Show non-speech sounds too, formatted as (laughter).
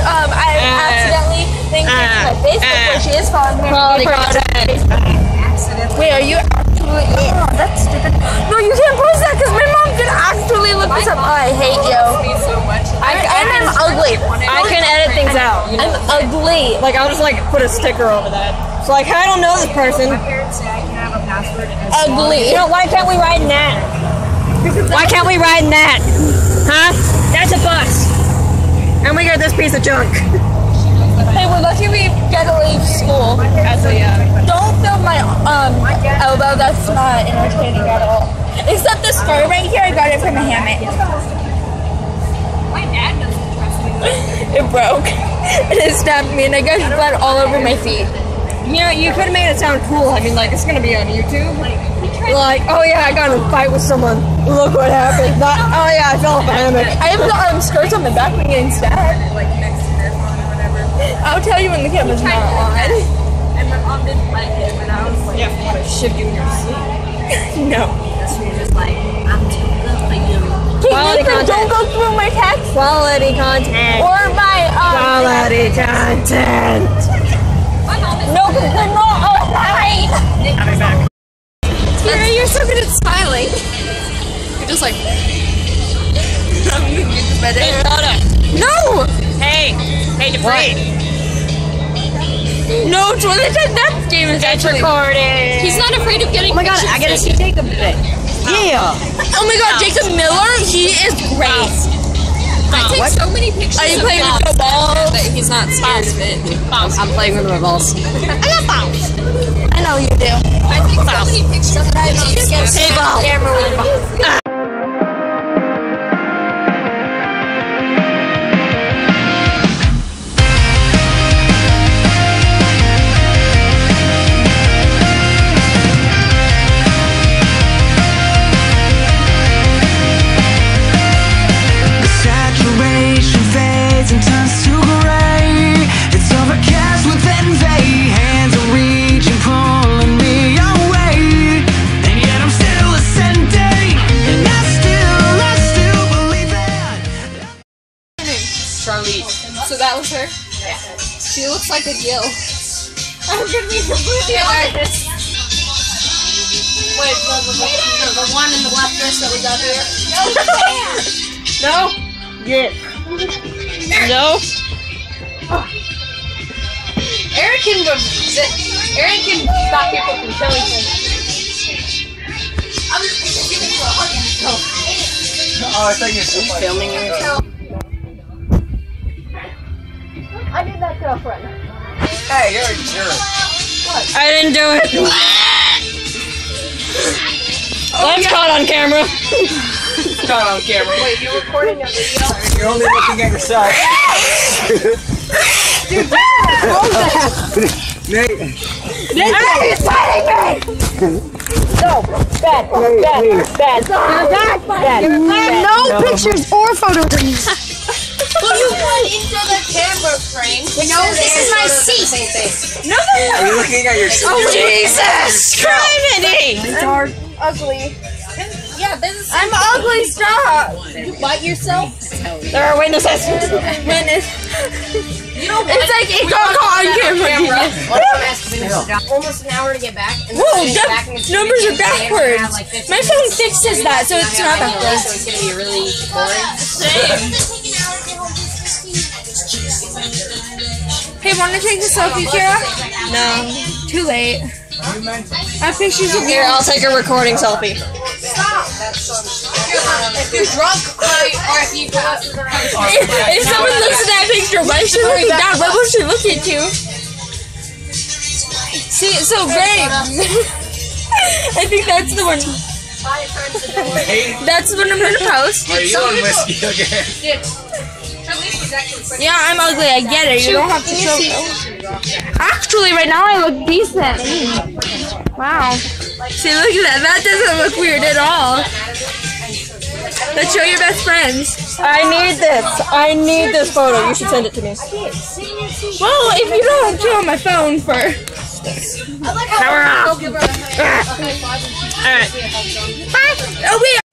Um, Facebook, where she is following me. Quality for- content. Wait, are you actually? Oh, that's stupid. No, you can't post that because my mom can actually look this up. Oh, I hate you. I, and I'm ugly. I can edit things out. You know? I'm ugly. Like I'll just like put a sticker over that. So like I don't know this person. parents say I can have a password Ugly. You know why can't we ride in that? Why can't we ride in that? Huh? That's a bus. And we got this piece of junk. Hey, we're lucky we get to leave school. That's a yeah. Don't film my um elbow. That's not entertaining at all. Except the scar right here. I got it from a hammock. my dad doesn't trust me. (laughs) It broke. And (laughs) it stabbed me, and I got blood all over my feet. You know, you could have made it sound cool. I mean, like it's gonna be on YouTube. Like, oh yeah, I got in a fight with someone. Look what happened. Not, oh yeah, I fell off a hammock. I have the um, skirts on my back from getting stabbed. Like next to their phone or whatever. I'll tell you when the camera's not on. And my mom didn't like it, and I was like, Yeah, I ship you in your sleep. No. she was just like, I'm too good for you. Quality Nathan, don't go through my text Quality content. or my um. Quality content. My mom is No, because they're not all right. I'll be back. Tara, you're so good at smiling. You're just like. Hey, Soda. No! Hey, hey, Dupree. No, said that game is It's actually. recording. He's not afraid of getting. Oh my god, I gotta see Jacob today. Yeah. Oh my god, Jacob Miller, he is great. I take What? so many pictures. Are you playing with the balls? That he's not scared of it. I'm playing with my balls. (laughs) I got bounce. I know you do. I take so many pictures of him. He Hey, ball. camera with The She looks like a Jill. (laughs) I'm gonna be completely honest. Wait, the, the, the, the one in the black dress that we got here? No. No. Yeah. No. Eric can go. Aaron can stop people from killing him. I'm just giving you a hug. Oh, I think it's Filming you. Hey, you're a jerk. What? I didn't do it. (laughs) That's oh, caught on camera. Not on camera. Wait, you're recording a video? You're only looking at yourself. (laughs) Dude, Nate. Hey, he's fighting me! No, bad, bad, bad, bad, bad. bad. No pictures or photos. Well, (laughs) you went into the camera frame. No, this is my seat. No, no, Are you looking at yourself? Oh, Jesus Criminy. Dark, ugly. Yeah, this is. I'm ugly, stop. You bite yourself? There are witnesses. Witness. (laughs) You know what? It's like it got caught on camera. (laughs) Almost an hour to get back. And Whoa, then that- back numbers are be the same. We're gonna have, backwards. like, My phone fixes that, so it's not I have backwards. So it's gonna be really boring. Hey, want to take a selfie, Kara? No. Too late. I have pictures of Here. I'll take a recording selfie. If you're drunk or, or if you. If, if someone looks at that picture, why is she looking down? What will she look into? See, so great. (laughs) I think that's the one. That's the one I'm gonna post. Are you on whiskey again? Yeah, I'm ugly. I get it. You don't have to show. Actually, right now I look decent. Wow. See, look at that. That doesn't look weird at all. Let's show your best friends. I need this. I need this photo. You should send it to me. Well, if you don't show my phone first. Camera off. Go give her a high five. All right. Oh wait.